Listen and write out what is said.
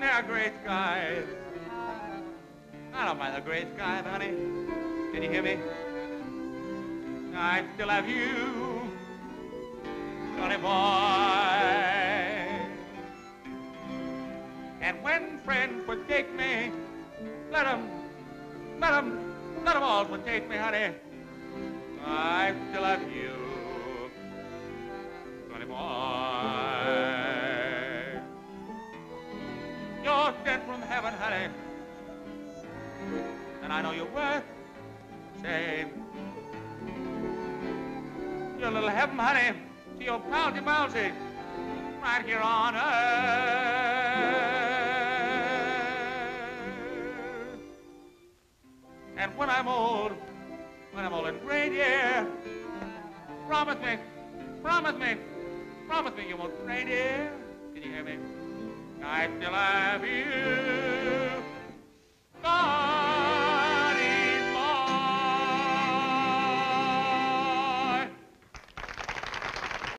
there are gray skies. I don't mind the gray skies, honey. Can you hear me? I still have you, Johnny boy. And when friends forsake me, let them, let them, let them all forsake me, honey. I still have you, You're sent from heaven, honey, and I know you're worth saving. Your little heaven, honey, to your palsy mousy, right here on earth. And when I'm old, when I'm old and gray, dear, promise me, promise me, promise me you won't stray, dear. Can you hear me? I still have you.